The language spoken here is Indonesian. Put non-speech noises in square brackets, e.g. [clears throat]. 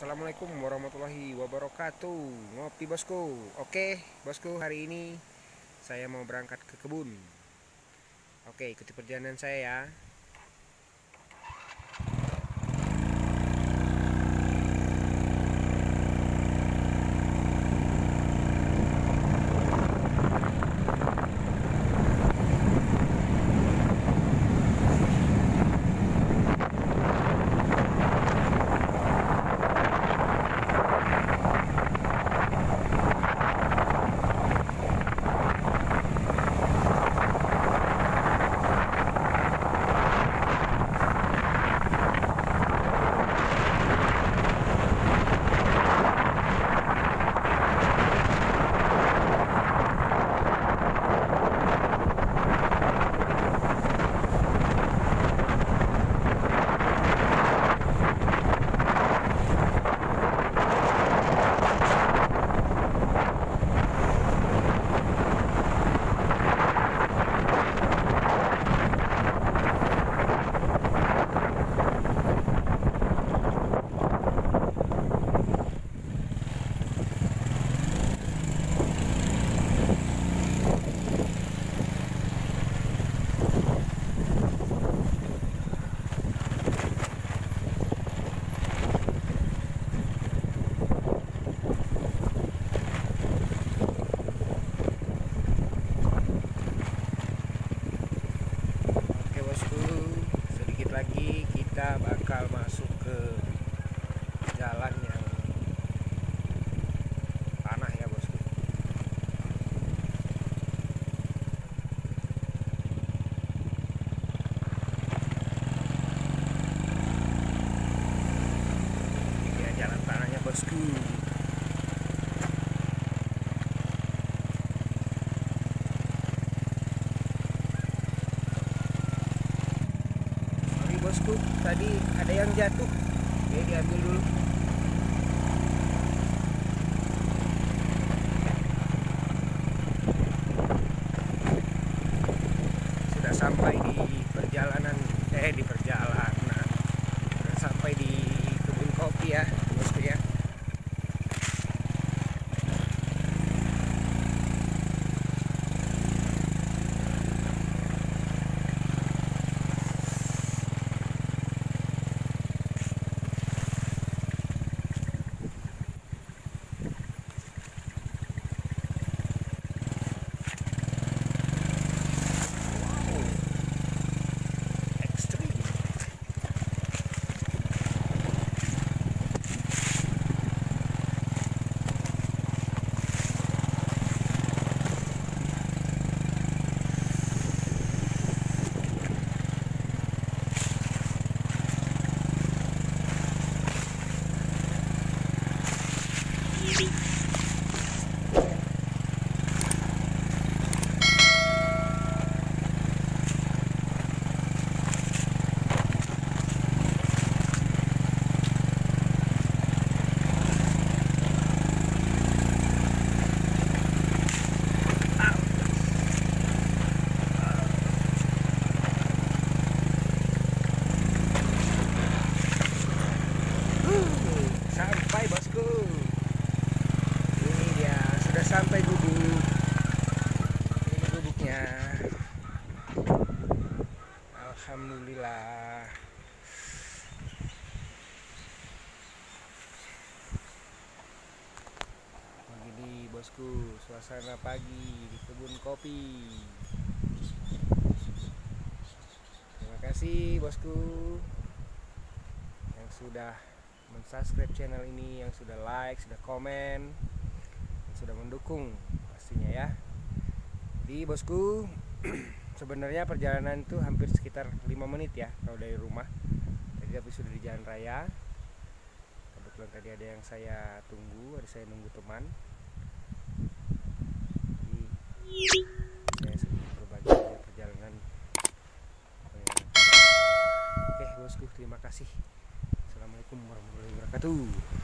Assalamualaikum warahmatullahi wabarakatuh. Ngopi bosku. Oke bosku hari ini Saya mau berangkat ke kebun. Oke ikuti perjalanan saya ya Oke bosku Sedikit lagi kita bakal masuk ke Jalan yang Tanah ya bosku. Ya jalan tanahnya bosku bosku, tadi ada yang jatuh. Oke, diambil dulu. Sudah sampai di perjalanan, eh di perjalanan. Sudah sampai di kebun kopi ya, bosku ya. happy. Alhamdulillah begini bosku suasana pagi di kebun kopi terima kasih bosku yang sudah mensubscribe channel ini, yang sudah like, sudah komen, yang sudah mendukung pastinya ya. Di bosku, [clears throat] sebenarnya perjalanan itu hampir sekitar 5 menit ya kalau dari rumah. Tadi tapi sudah di jalan raya. Kebetulan tadi ada yang saya tunggu, ada saya nunggu teman. Jadi saya sedikit berbagi perjalanan. Oke bosku, terima kasih. Assalamualaikum warahmatullahi wabarakatuh.